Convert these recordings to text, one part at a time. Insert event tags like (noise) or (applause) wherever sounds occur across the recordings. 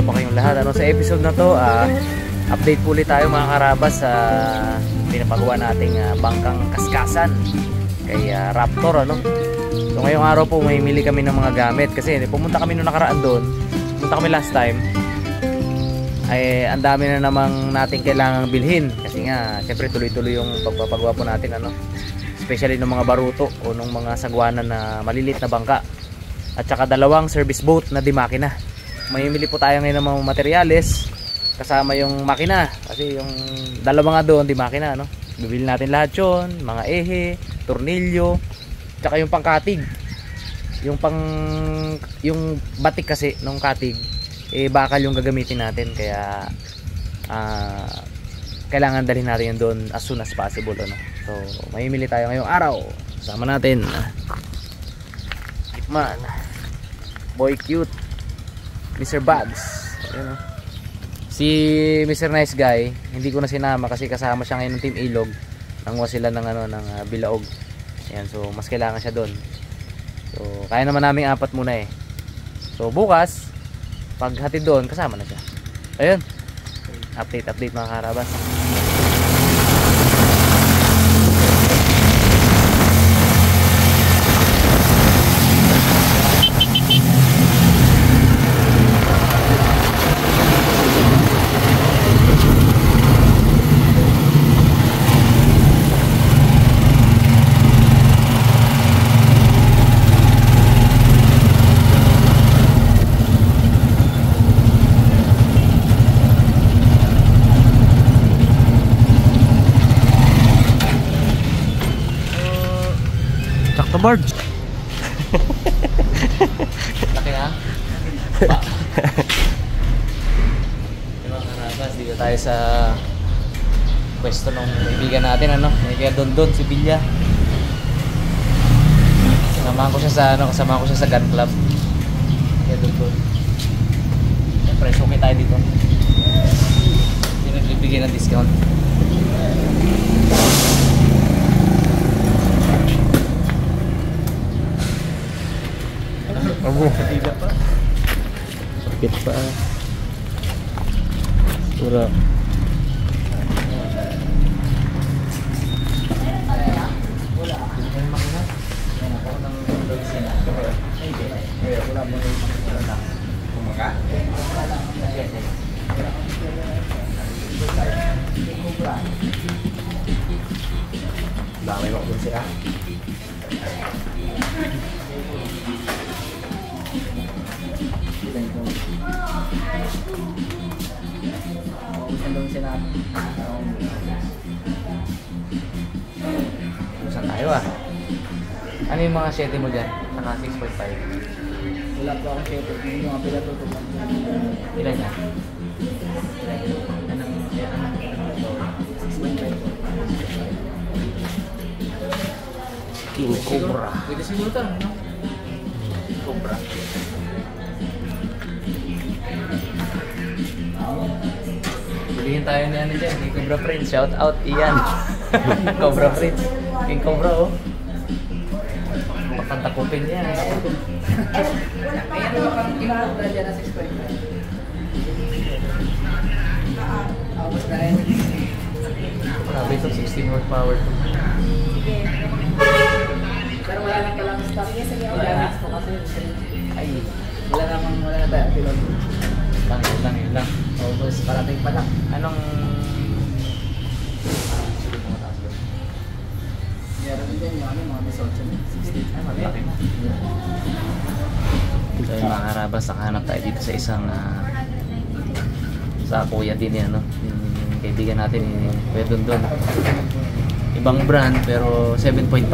Kumusta pa kayong lahat? Ano sa episode na to, ah, update po tayo mga karabas sa pinapagawa nating ah, bangkang kaskasan kay ah, Raptor ano. So ngayong araw po may mili kami ng mga gamit kasi pumunta kami nung nakaraan doon. Pumunta kami last time. Ay ang dami na namang nating kailangang bilhin kasi nga syempre tuloy-tuloy yung pagpapagawa po natin ano. Especially ng mga baruto o ng mga sagwanan na malilit na bangka. At saka dalawang service boat na di makina. Mamimili po tayo ngayon ng mga materyales kasama yung makina kasi yung dalawa nga doon di makina no. Bibili natin lahat 'yon, mga ehe, tornilyo, tsaka yung pangkatig. Yung pang yung batik kasi nung katig eh bakal yung gagamitin natin kaya ah kailangan dalhin natin yun doon as soon as possible ano. So, mamimili tayo ngayong araw. Kasama natin Kitman. Boy cute. Mr. Bugs. Ayun, oh. Si Mr. Nice Guy, hindi ko na sinama kasi kasama siya ngayon ng Team Ilog. Nanguha sila ng ano ng uh, Bilaog. Ayan, so mas kailangan siya doon. So, kaya naman namin apat muna eh. So, bukas pag hatid doon, kasama na siya. Ayun. Update, update mga karabas. Board. Laki ha? Pa. (laughs) Diba karabas, dito tayo sa pwesto ng kaibigan natin ano, kaya Don Don si Bilya. Kasamahan ko siya sa ano, kasamahan ko siya sa gun club. Kaya Don Don. Siyempre, okay tayo dito. Hindi nagbibigay ng discount. Abo. Tila pa. Sakit pa. Pura. Dami mo dun sila. Busan tayo ah. Ano yung mga 7 mo dyan? Saka 6.5. Wala po akong cheto. Yung mga to Ilan yan? King Cobra. Pwede siguro to, no? Cobra. Bilihin tayo ni ano dyan, ni Cobra Prince. Shout out, Ian. (laughs) Cobra Prince. King Cobra, oh. Pakantakupin niya. Ayan naman kang kinakabra dyan na 6.5. Tapos na rin. Grabe ito, 16 horsepower to. Pero wala nang kalang stock. Sige, sige. Wala na. kasi Ay, wala namang wala na tayo lang, lang, lang. Tapos parating pa lang. Anong... Meron din dyan yung ano, mga 18 na. 16. Ay, malaki na. So yung mga karabas, nakahanap tayo dito sa isang ah, sa kuya din yan, no? Yung kaibigan natin, eh, Kuya Dondon. Ibang brand, pero 7.5.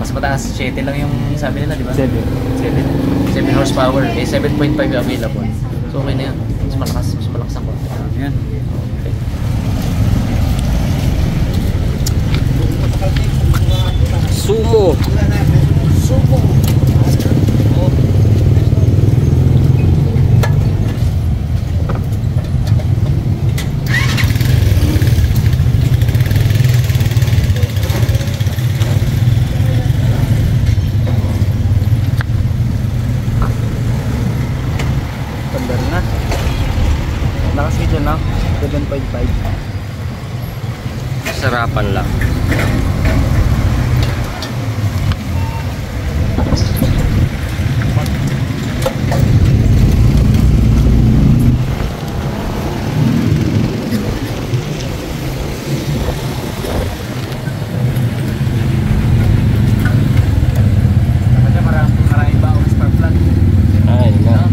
Mas mataas, 7 lang yung sabi nila, di ba? 7. 7. 7 horsepower. Eh, 7.5 yung available. So, okay na yan. Mas malakas, mas malakas ang konti. Yan. Okay. Sumo. Tandaan na. 7.5. Sarapan lang. Kasi marami, marami ba ang spark plug? Ay, na.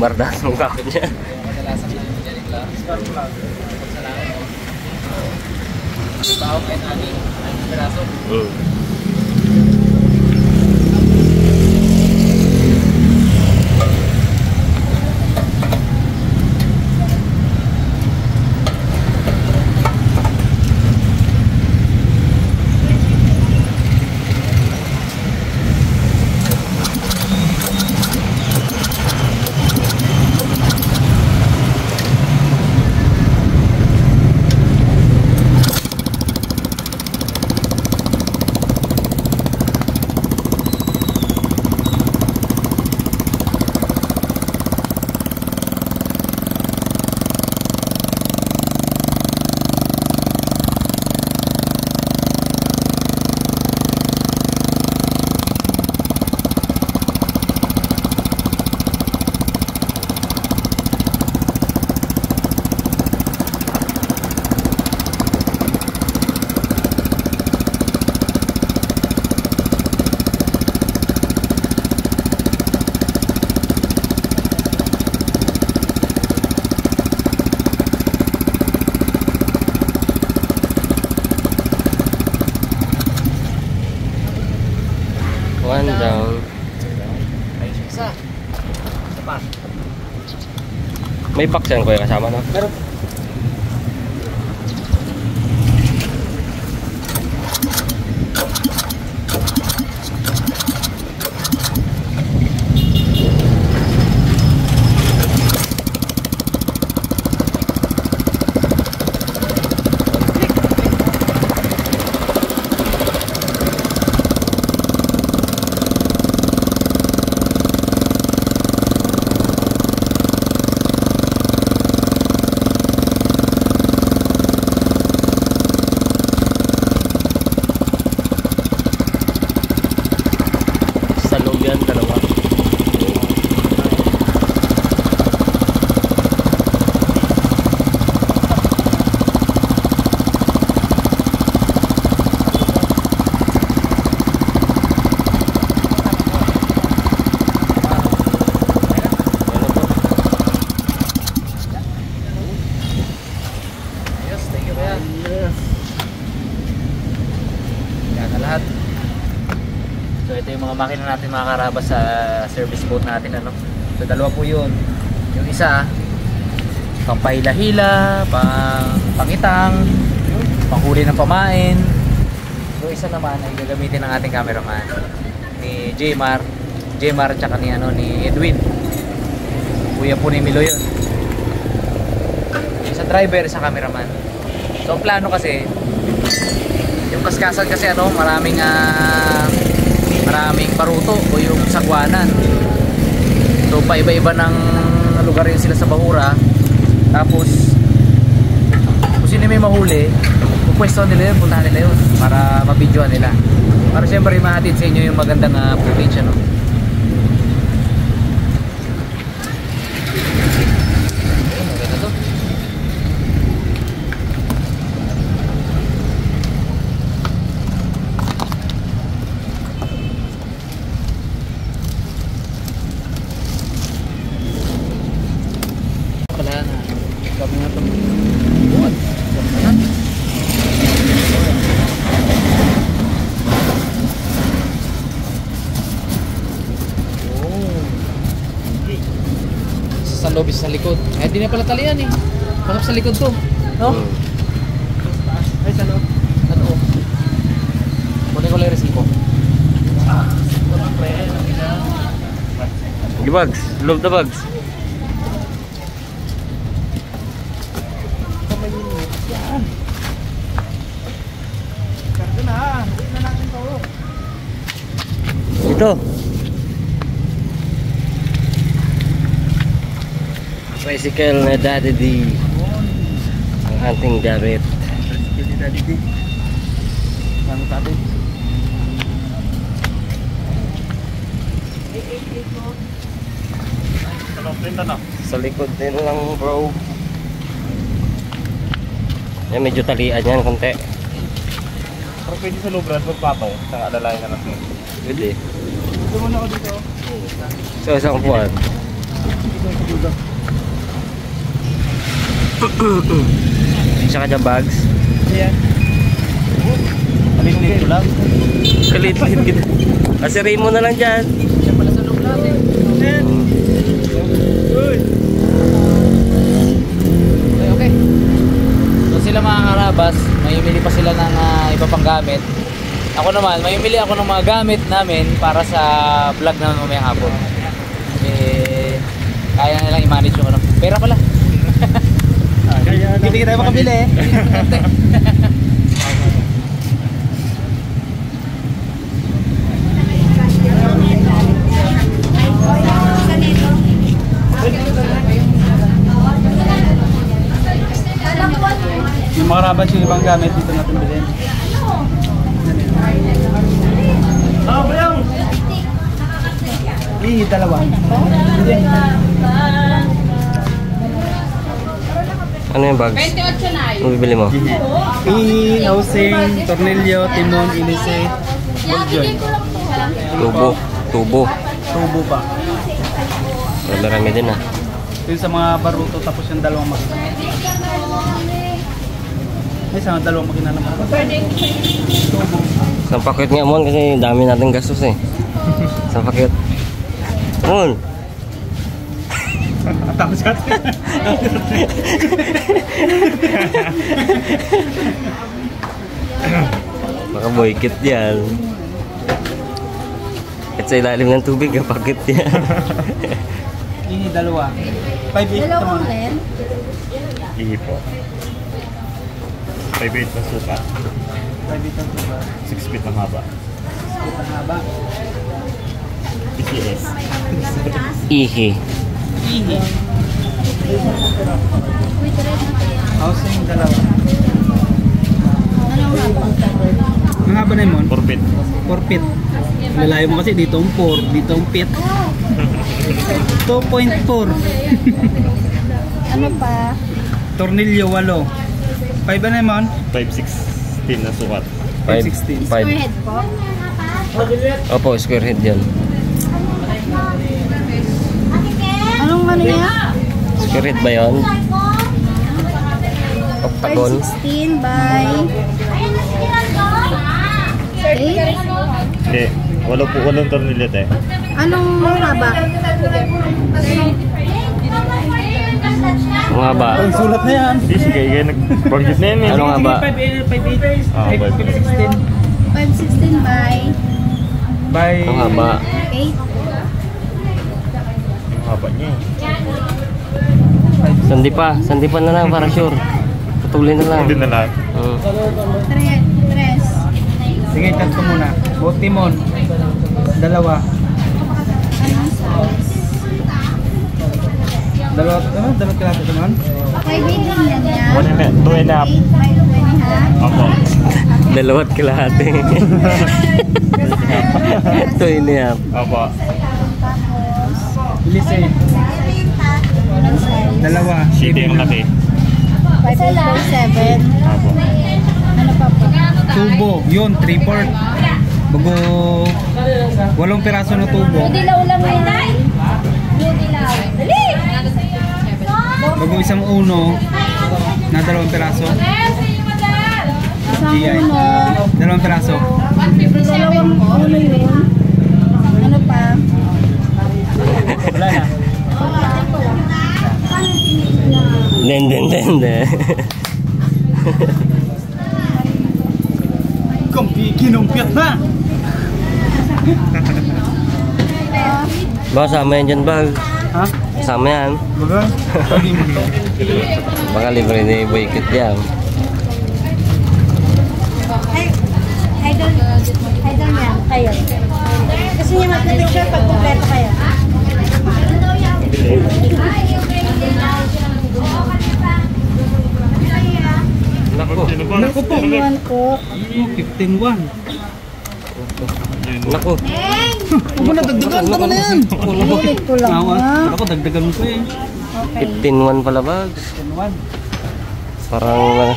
Si Jimar na ang mukha ko niya. Kadalasan lang yung dyan ito. Spark plug. Salamat mo. Baok and ani. Ang piraso. Mm. One down. Ayos yung isa. Isa pa. Yan kuya kasama no? Meron. Sa loob yan, dalawa. Ano po? Yes, thank you kuya. Yan na lahat. So ito yung mga makina natin mga karabas sa service boat natin ano. So dalawa po yun. Yung isa pang pahila-hila, pang pangitang, panghuli ng pamain. Yung isa naman ay gagamitin ng ating cameraman ni Jmar, Jmar tsaka ni ano ni Edwin. Kuya po ni Milo yun. Isa driver, isa cameraman. So plano kasi yung kaskasan kasi ano, maraming ah, maraming paruto o yung sagwanan. So paiba-iba ng lugar yun sila sa Bahura. Tapos kung sino may mahuli, pupwesto nila yun, puntahan nila yun para mabidyoan nila. Para syempre mahatid sa inyo yung magandang ah, footage ano. Ayun, maganda to. Wala na. Kami na ito. Buwan. Buwan na. Oh. Isa sa likod. Eh, di na pala talian eh. Masap sa likod to. No? Mm. Ay, sa loob. Sa loob. Kunin ko lang yung resibo. Sige bags, loob na bags. Ito. Tricycle na Daddy D. Ang ating gamit. Hindi daddy di. Ano tayo? Sa likod din lang bro. Yan, medyo talian yan konti. Pero pwede sa loob rin pagpapay. Sa alalayan ka lang. Pwede. Ito muna ako dito. So, isang puwan. Isa ka dyan bags. Ayan. Kalit-lit ko lang. Kalit-lit kita. Asirin mo na lang dyan. Siya pala sa loob natin. Ayan. Uy. Okay, okay. So sila mga karabas, mamimili pa sila ng ah, iba pang gamit. Ako naman, mamimili ako ng mga gamit namin para sa vlog na mamaya hapon. Eh, kaya na lang i-manage yung ano. Pera pala. Hindi kita makabili eh. Yung mga rabas yung ibang gamit dito natin bilhin. Ah, bayang! Hindi, dalawa. Hindi. Ano yung bags? Ano bibili mo? Ihi, housing, tornilyo, timon, ilise, ball joint. Tubo. Tubo. Tubo pa. So, marami din ah. Yung sa mga baruto tapos yung dalawang makina. May isang dalawang makina naman. Tubo. Isang pakit nga mon kasi dami natin gastos eh. Isang pakit. Mon! Tapos ka. Baka boykit yan. At sa ilalim ng tubig, ang pakit yan. Ihi, dalawa. 5-8 naman. Ihi po. 5 feet na suka. 5-8 ang tuba. 6 feet ang haba. Split ang haba. PCS. Ihi. Ihi. Housing, dalawa. Ang haba na yun, 4 feet. 4 feet. Lalayo mo kasi dito ang 4, dito ang feet. 2.4. (laughs) Ano pa? Tornilyo, 8. 5 ano yun? 5'16 na sukat. 5.16. Five. Square head po? Opo, square head yan. Ano head ba yun? Octagon? 516 by 8? Hindi. Walo po, walong tornilyo te. Anong haba? Ano nga ba? Ang sulat na yan. Hindi, sige, kaya nag-budget na yan eh. Ano nga ba? 5.8. Ah, 5.16. 516 by By... Ano nga ba? 8? Haba niya eh. Sandi pa. Sandi pa na lang para sure. Putulin na lang. Hindi na lang. Mm. 3? Tres. Sige, tatlo muna. Both timon. Dalawa. Dalawa, ano? Dalawa klase naman. 5 din yan yan. One and a, two and a half. 8 by 2 (laughs) (laughs) and a half. Opo. Dalawat kalahati. Ito yun yan. Opo. Ilise. Anong size? Dalawa. City ang laki. 5 by 7. Opo. Ano pa po? Tubo. Yun, 3 port. Bago... Walong piraso na tubo. Dilaw lang yan. Dilaw. Dali! Bago isang uno na dalawang piraso. Isang uno. Dalawang piraso. Dalawang uno yun. Ano pa? Wala na. Den, den, den, den. Kumpi, kinumpyat na! Baka sama yan dyan, bag. Ha? Sama yan. Baga? Sabi mo to. Baka libre ni Boykit yan. Idol, idol niya, kayo. Gusto niya mag-picture pag kompleto kayo. Ba? Naku po. Iwan ko. 15-1. Naku. Huwag mo na, dagdagan. Tama na yan. Ulit ko lang Awa. ha. Ako, dagdagan mo ko eh. Okay. 15-1 pala bags. 15-1. Parang uh,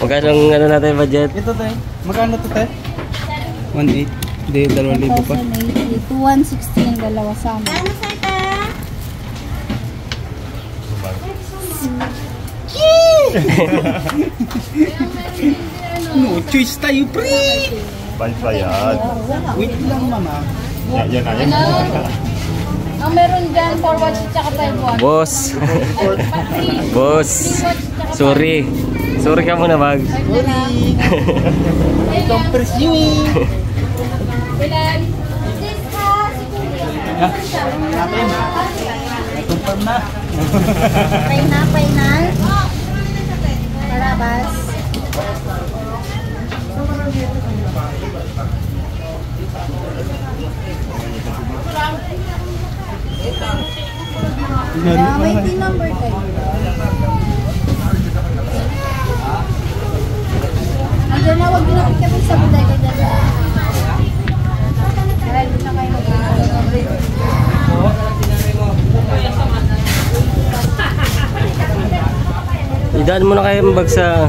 magkano ang ano natin budget? Ito tayo. Magkano to tayo? 1.8. Hindi, 2,000 pa. 2,080. 2,160 yung dalawa sama. No choice tayo, pre! Bayad. Wait lang, mama. Yan, yan na. Yan. Ang meron dyan, 4 watch at saka 5 watch. Boss. Boss. Sorry. Sorry ka muna bags. (laughs) Itong presyo eh. Ilan? Natin. Confirm na. Final, final. Parabas. Ah, may din number kayo. Nandiyan na, wag na kami sa dyan. Dahil na Idaan mo na kayo ang bag sa...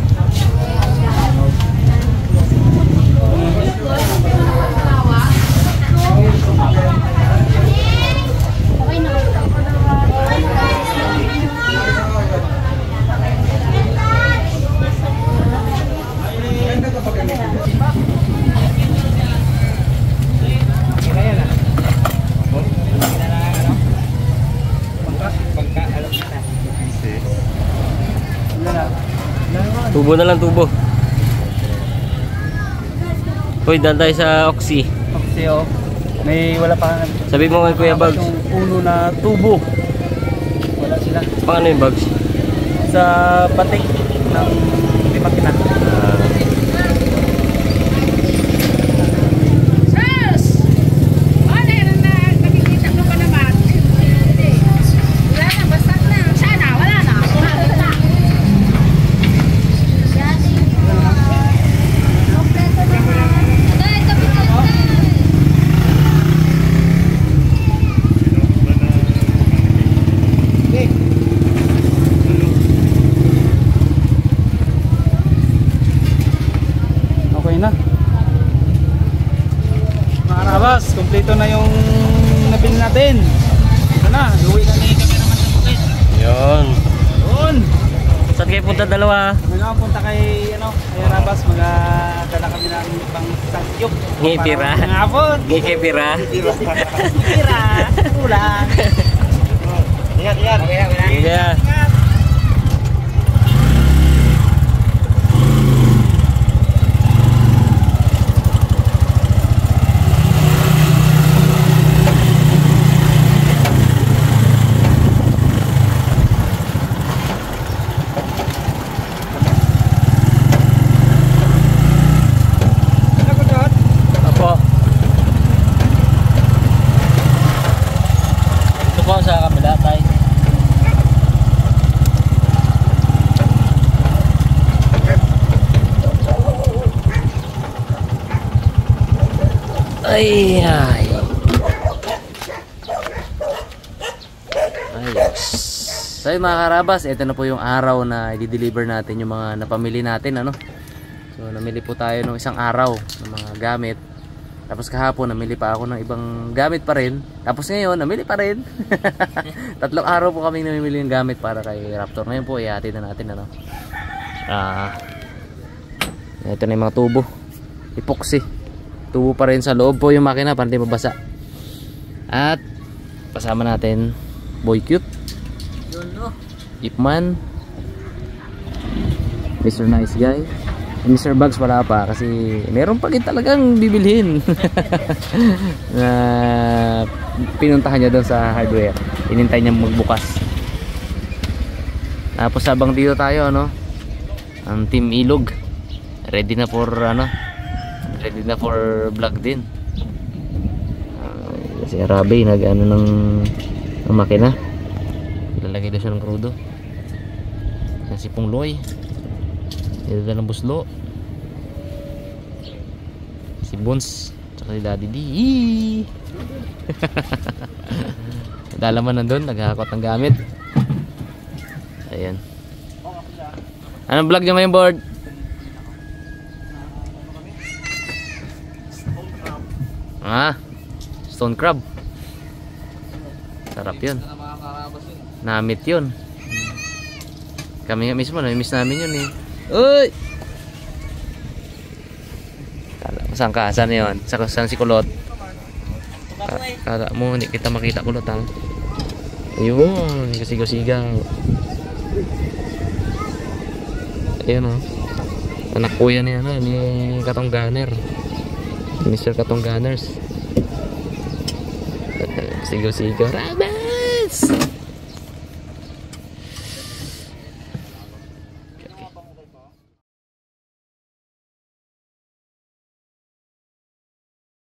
Okay na. Tubo na lang tubo. Hoy, daan tayo sa Oxy. Kasi oh, may wala pa Sabi mo kay Kuya Bags. yung uno na tubo. Wala sila. Paano yung bags? Sa batik ng Limakina. Mga karabas, kompleto na yung nabili natin. Ito na, luwi na ni cameraman sa bukid. Yun. Yun! Saan kayo punta dalawa? May punta kay, ano, kay Rabas, magdala kami ng pang sakyop. Ngipira. Ngapon! Gay kay Pira. Ngipira! Kulang! (laughs) (laughs) Ingat, ingat. Kaya. Apo. Ito po sa kabila tayo. Ay, ay. Ayos. So yun mga karabas, ito na po yung araw na i-deliver natin yung mga napamili natin ano. So namili po tayo ng isang araw ng mga gamit. Tapos kahapon namili pa ako ng ibang gamit pa rin. Tapos ngayon namili pa rin. (laughs) Tatlong araw po kami namimili ng gamit para kay Raptor. Ngayon po ihatid na natin ano. Ah. ito na yung mga tubo. Epoxy. Tubo pa rin sa loob po yung makina para hindi mabasa. At kasama natin Boy Cute. Ipman Mr. Nice Guy Mr. Bugs wala pa kasi meron pa rin talagang bibilhin (laughs) na pinuntahan niya doon sa hardware inintay niya magbukas tapos habang dito tayo ano ang team ilog ready na for ano ready na for vlog din Ah, Si Arabe, nag ano ng, ng makina. Lalagay daw siya ng krudo. Yan si Pungloy. Nilagay ng buslo. Si Bones. Tsaka si Daddy D. Dalaman (laughs) nandun, naghahakot ng gamit. Ayan. Anong vlog niyo ngayon, board? Ah, stone crab. Sarap yun. Namit yun. Kami nga mismo, namimiss namin yun eh. Uy! Kala mo saan ka? Saan yun? Sa, saan si Kulot? Ka- Kala mo, hindi kita makita Kulot ha? Ayun, kasigaw-sigaw. Ayun oh. Anak ko yan yan, ni Katong Gunner. Mr. Katong Gunners. Sigaw-sigaw. Rabas!